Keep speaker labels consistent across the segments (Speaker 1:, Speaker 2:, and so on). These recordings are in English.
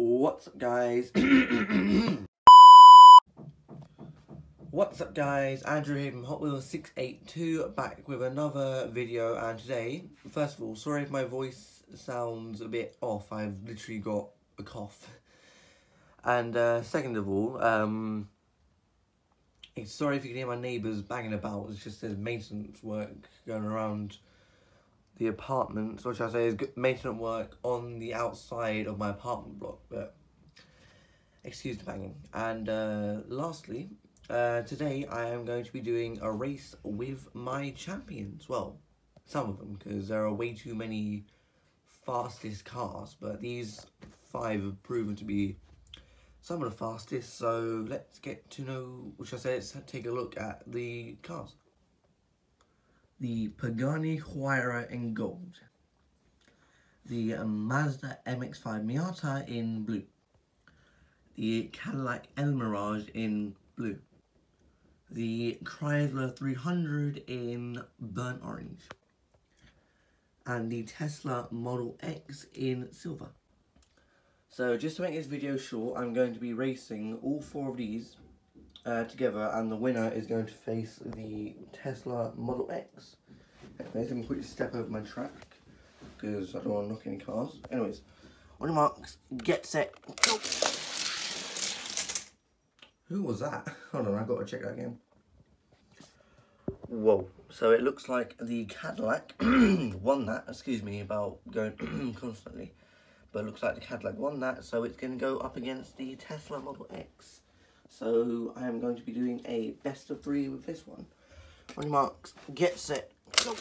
Speaker 1: What's up guys? What's up guys? Andrew here from Hot Wheels 682 back with another video and today, first of all, sorry if my voice sounds a bit off, I've literally got a cough. And uh, second of all, um, sorry if you can hear my neighbours banging about, it's just there's maintenance work going around the apartment, which I say is maintenance work on the outside of my apartment block, but excuse the banging. And uh, lastly, uh, today I am going to be doing a race with my champions. Well, some of them, because there are way too many fastest cars, but these five have proven to be some of the fastest, so let's get to know, which I say, let's take a look at the cars the Pagani Huayra in gold, the um, Mazda MX-5 Miata in blue, the Cadillac Elmiraj in blue, the Chrysler 300 in burnt orange, and the Tesla Model X in silver. So just to make this video short, I'm going to be racing all four of these uh, together and the winner is going to face the Tesla Model X. Anyways, me quickly step over my track because I don't want to knock any cars. Anyways, on your marks, get set, go! Who was that? Hold on, I've got to check that again. Whoa, so it looks like the Cadillac won that, excuse me about going constantly, but it looks like the Cadillac won that, so it's going to go up against the Tesla Model X. So I am going to be doing a best of three with this one. On your marks, get set, go.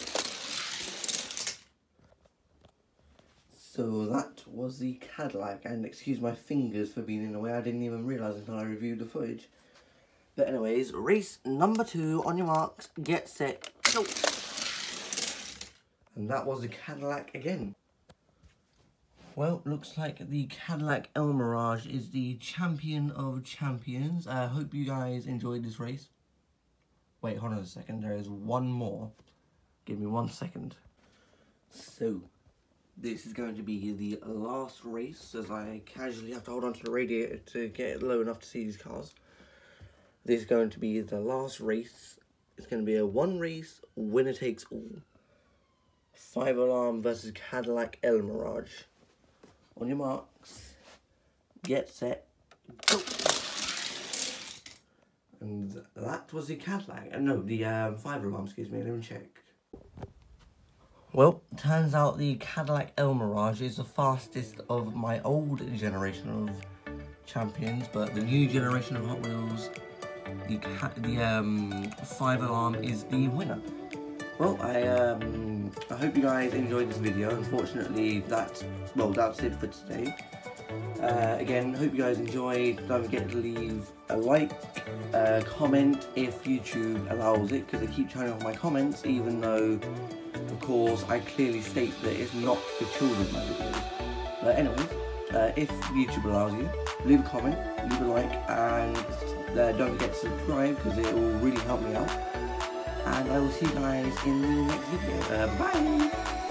Speaker 1: So that was the Cadillac, and excuse my fingers for being in the way, I didn't even realise until I reviewed the footage. But anyways, race number two, on your marks, get set, go. And that was the Cadillac again. Well, looks like the Cadillac Elmiraj is the champion of champions. I uh, hope you guys enjoyed this race. Wait, hold on a second. There is one more. Give me one second. So, this is going to be the last race as I casually have to hold on to the radiator to get it low enough to see these cars. This is going to be the last race. It's going to be a one race, winner takes all. Five alarm versus Cadillac Elmiraj. On your marks, get set, go. And that was the Cadillac. Uh, no, the um, five alarm, excuse me. Let me check. Well, turns out the Cadillac Elmiraj is the fastest of my old generation of champions, but the new generation of Hot Wheels, the, the um, five alarm is the winner. Well, I um, I hope you guys enjoyed this video. Unfortunately, that's well, that's it for today. Uh, again, hope you guys enjoyed. Don't forget to leave a like, a comment if YouTube allows it, because I keep turning off my comments, even though, of course, I clearly state that it's not for children. My videos. But anyway, uh, if YouTube allows you, leave a comment, leave a like, and uh, don't forget to subscribe because it will really help me out and I will see you guys in the next video. Uh, bye!